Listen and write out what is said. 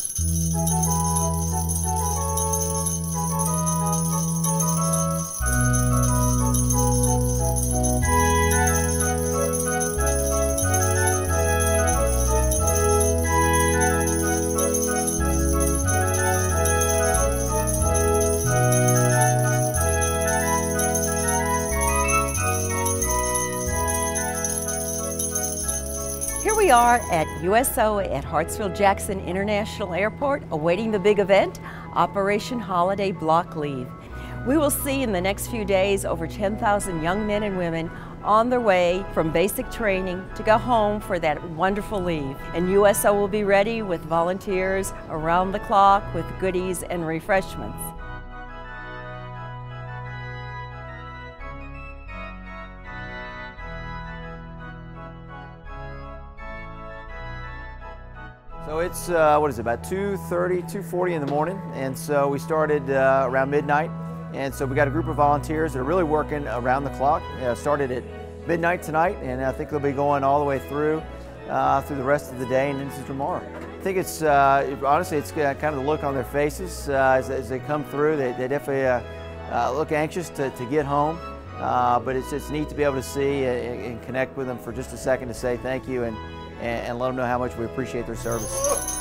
Música Here we are at USO at Hartsfield-Jackson International Airport awaiting the big event, Operation Holiday Block Leave. We will see in the next few days over 10,000 young men and women on their way from basic training to go home for that wonderful leave. And USO will be ready with volunteers around the clock with goodies and refreshments. So it's, uh, what is it, about 2.30, 2.40 in the morning. And so we started uh, around midnight. And so we got a group of volunteers that are really working around the clock. Uh, started at midnight tonight, and I think they'll be going all the way through, uh, through the rest of the day and into tomorrow. I think it's, uh, honestly, it's kind of the look on their faces uh, as, as, they come through. They, they definitely look anxious to, to get home. but it's, it's neat to be able to see and, and connect with them for just a second to say thank you and, and, and let them know how much we appreciate their service.